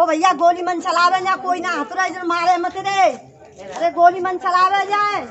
ओ भैया गोली मन चलावे ना कोई ना इधर मारे मत रे अरे गोली मन चलावे जाए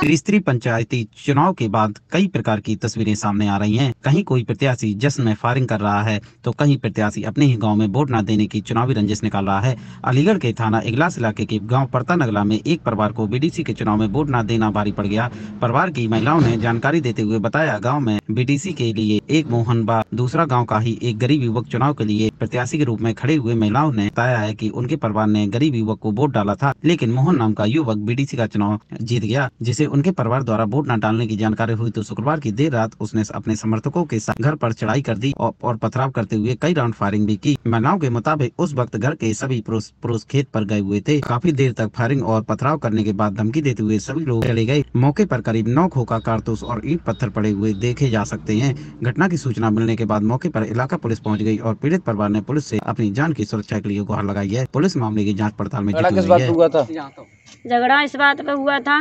त्रिस्तरीय पंचायती चुनाव के बाद कई प्रकार की तस्वीरें सामने आ रही हैं। कहीं कोई प्रत्याशी जश्न में फायरिंग कर रहा है तो कहीं प्रत्याशी अपने ही गाँव में वोट न देने की चुनावी रंजिश निकाल रहा है। अलीगढ़ के थाना इगलास इलाके के गाँव परता नगला में एक परिवार को बीडीसी के चुनाव में वोट न देना भारी पड़ गया। परिवार की महिलाओं ने जानकारी देते हुए बताया गाँव में बीडीसी के लिए एक मोहन बा दूसरा गाँव का ही एक गरीब युवक चुनाव के लिए प्रत्याशी के रूप में खड़े हुए महिलाओं ने बताया है की उनके परिवार ने गरीब युवक को वोट डाला था लेकिन मोहन नाम का युवक बीडीसी का चुनाव जीत गया जिसे उनके परिवार द्वारा वोट न डालने की जानकारी हुई तो शुक्रवार की देर रात उसने अपने समर्थकों के साथ घर पर चढ़ाई कर दी और, पथराव करते हुए कई राउंड फायरिंग भी की। महिलाओं के मुताबिक उस वक्त घर के सभी पुरुष खेत पर गए हुए थे। काफ़ी देर तक फायरिंग और पथराव करने के बाद धमकी देते हुए सभी लोग चले गए। मौके पर करीब नौ खोखा कारतूस और ईट पत्थर पड़े हुए देखे जा सकते हैं। घटना की सूचना मिलने के बाद मौके पर इलाका पुलिस पहुँच गई और पीड़ित परिवार ने पुलिस से अपनी जान की सुरक्षा के लिए गुहार लगाई है। पुलिस मामले की जाँच पड़ताल में झगड़ा किस बात पे हुआ था? झगड़ा इस बात पे हुआ था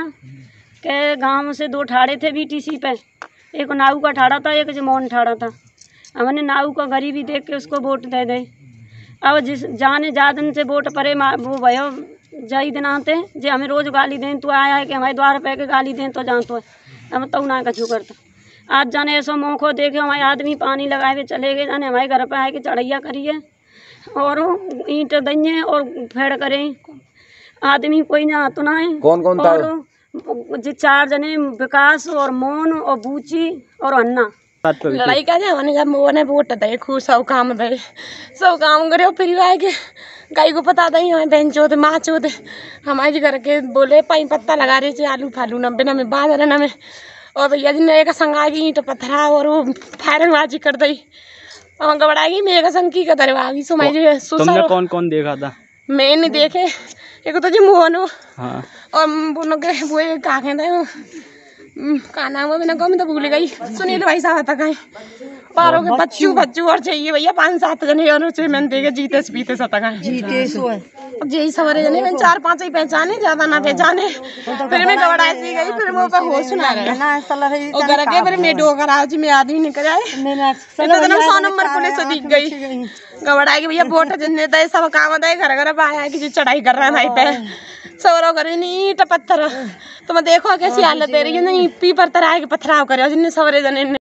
कि गाँव से दो ठाड़े थे बीटीसी पे। एक नाऊ का ठाड़ा था एक जमौन ठाड़ा था। हमने नाऊ का गरीबी देख के उसको वोट दे दे। अब जिस जाने जादन से वोट परे मा- वो भयो जाई दिन आते जे हमें रोज गाली दें तो आया है कि हमारे द्वार पे के गाली दें तो जान तो हम तो ना कछु करता आज जाने ऐसा मौको देखे हमारे आदमी पानी लगाए हुए चले गए जाने हमारे घर पे आए के चढ़ैया करिए। और ईंट दइए और फेड़ करें। आदमी कोई ना तो ना है कौन कौन था? और जो चार जने विकास और मोहन और बूची और अन्ना। लड़ाई का जा मैंने जब मोने वोट दे खूब सब काम दे। सब काम करे फिर आए के गाय को पता दही हमें बहन चो थे माँ चो थे हमारे घर के बोले पाई पत्ता लगा रहे थे आलू फालू नब्बे न में रहे न में। और भैया जी ने एक संग गई तो पत्थरा और वो फायरन बाजी कर दी। और मेरे संग की का दरवागी सो मैं जो तुमने कौन कौन देखा था? मैंने देखे एक तो जी मोहन हाँ। और वो के वो का हम्म, का नाम है? मैंने कहा मैं तो भूल गई। सुनील भाई साहब तक आए पारो के बच्चू बच्चू और चाहिए भैया पाँच सात जने और चाहिए मैंने देखे जीते पीते सतक आए जीते है। यही सवारे जने मैंने चार पाँच ही पहचाने ज़्यादा ना पहचाने। फिर मैं घबरा सी गई फिर वो पे होश ना गया है और घर के फिर मैं डोकर आज मैं आदमी निकल आए। फिर तो सौ नंबर पुलिस से दिख गई। घबरा के भैया वोट जितने सब काम दे घर घर पे आया कि चढ़ाई कर रहा है भाई पे। सौरव करे नहीं ईट पत्थर। तो मैं देखो कैसी हालत दे रही है। नहीं पी पर तराए के पथराव करे जिन्हें सवरे जने